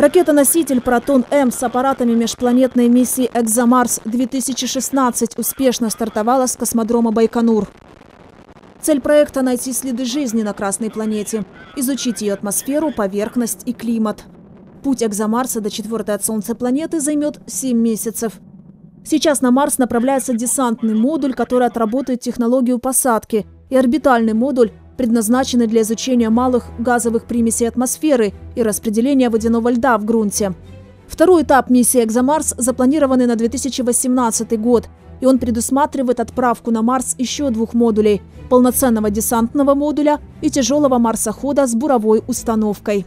Ракета-носитель «Протон-М» с аппаратами межпланетной миссии «Экзомарс-2016» успешно стартовала с космодрома Байконур. Цель проекта – найти следы жизни на Красной планете, изучить ее атмосферу, поверхность и климат. Путь Экзомарса до четвертой от Солнца планеты займет 7 месяцев. Сейчас на Марс направляется десантный модуль, который отработает технологию посадки, и орбитальный модуль, предназначенный для изучения малых газовых примесей атмосферы и распределения водяного льда в грунте. Второй этап миссии «Экзомарс» запланированный на 2018 год, и он предусматривает отправку на Марс еще двух модулей – полноценного десантного модуля и тяжелого марсохода с буровой установкой.